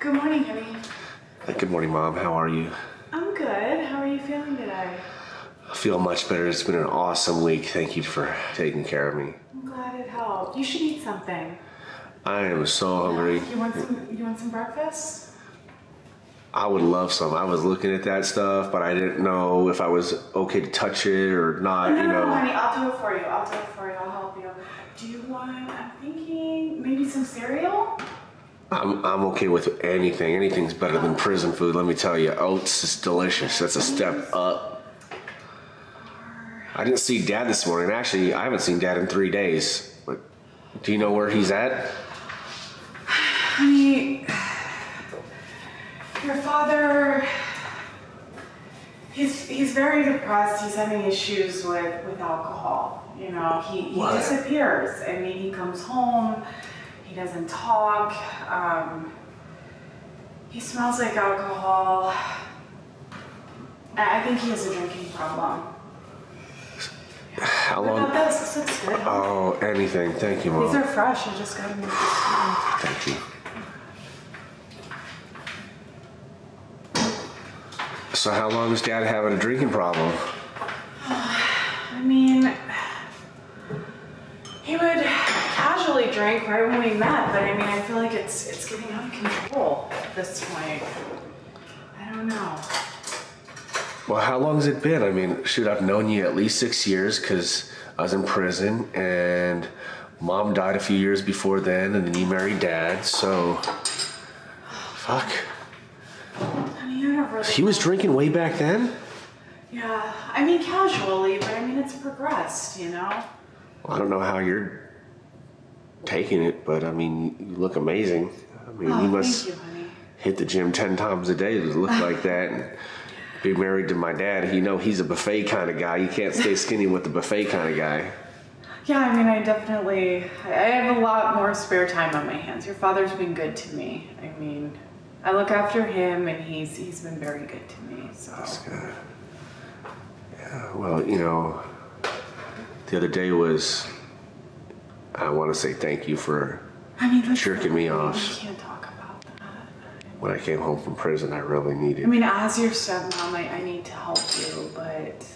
Good morning, honey. Good morning, Mom. How are you? I'm good. How are you feeling today? I feel much better. It's been an awesome week. Thank you for taking care of me. I'm glad it helped. You should eat something. I am so hungry. You want some? You want some breakfast? I would love some. I was looking at that stuff, but I didn't know if I was okay to touch it or not, No, you no, no, know. honey. I'll do it for you. I'll do it for you. I'll help you. Do you want? I'm thinking maybe some cereal. I'm, I'm okay with anything. Anything's better than prison food, let me tell you. Oats is delicious. That's a step up. I didn't see Dad this morning. Actually, I haven't seen Dad in three days. But do you know where he's at? Honey, your father. He's he's very depressed. He's having issues with with alcohol. You know, he he What? disappears. I mean, he comes home. He doesn't talk. Um, he smells like alcohol. I think he has a drinking problem. How long? this? This looks good. Oh, anything. Thank you, Mom. These are fresh. I just got them. Thank you. So, how long is Dad having a drinking problem? I mean, he would casually drink right when we met, but I mean, I feel like it's it's getting out of control this point. I don't know. Well, how long has it been? I mean, shoot, I've known you at least six years because I was in prison and mom died a few years before then, and then you married dad. So, fuck. Honey, really. He was drinking way back then? Yeah, I mean casually, but I mean it's progressed, you know. Well, I don't know how you're taking it, but I mean, you look amazing. I mean, Oh, you must thank you, honey. Hit the gym 10 times a day to look like that. And be married to my dad, you know he's a buffet kind of guy. You can't stay skinny with the buffet kind of guy. Yeah, I mean, I definitely, I have a lot more spare time on my hands. Your father's been good to me. I mean, I look after him, and he's he's been very good to me. So. Good. Yeah, well, you know, the other day was, I want to say thank you for I mean, that's Jerking me off. We can't talk about that. When I came home from prison. I really needed. I mean, as your stepmom, I, I need to help you, but